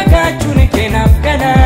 fakkachuun keenaaf kanaa.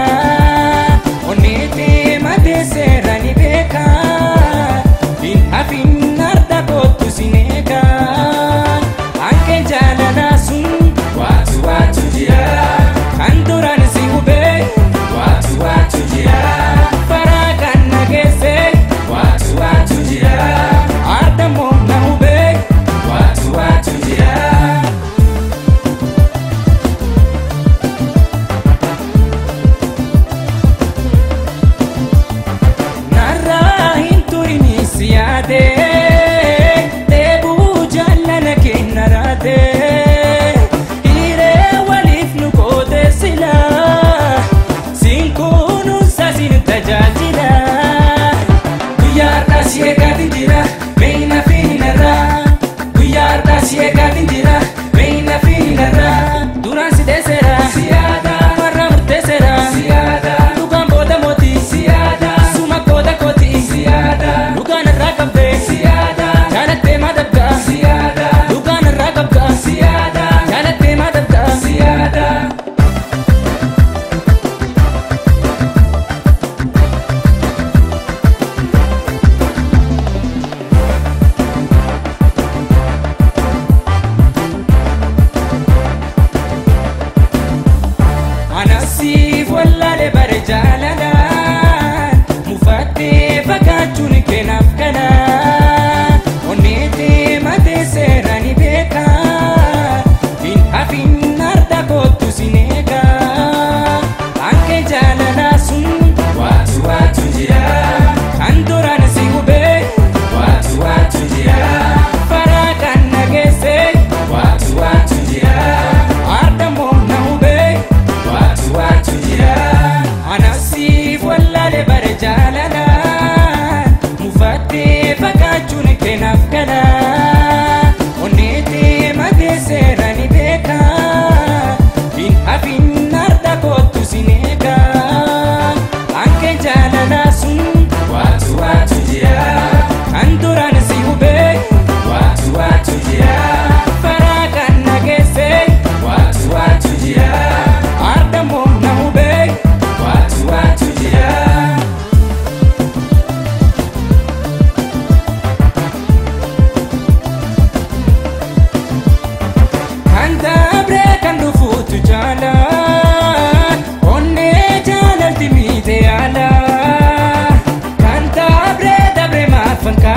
Yeah.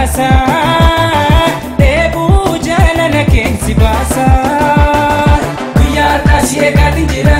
baasaa dheebuu jaalala keensi baasaa guyyaa har'aas eegaati jira.